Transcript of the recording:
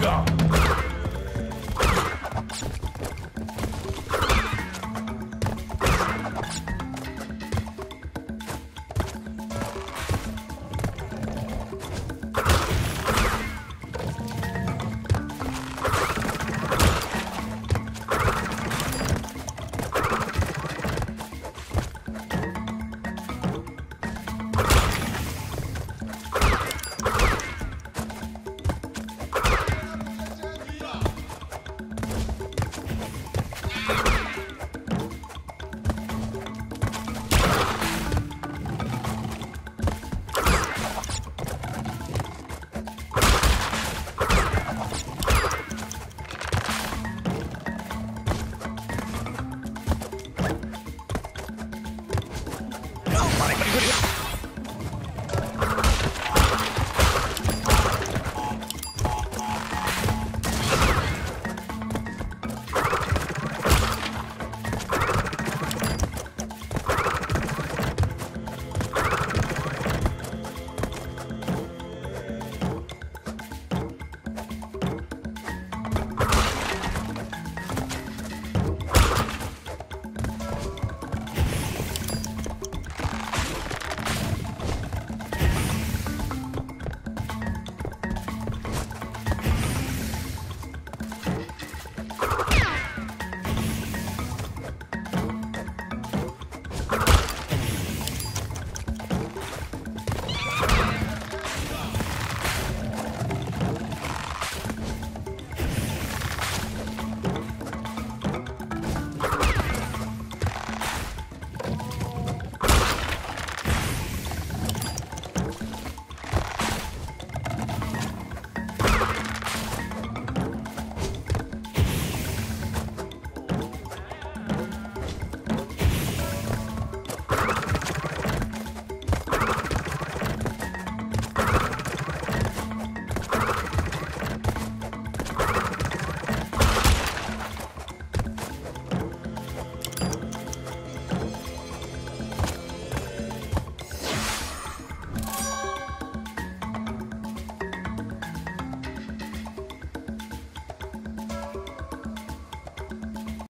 그리 Money.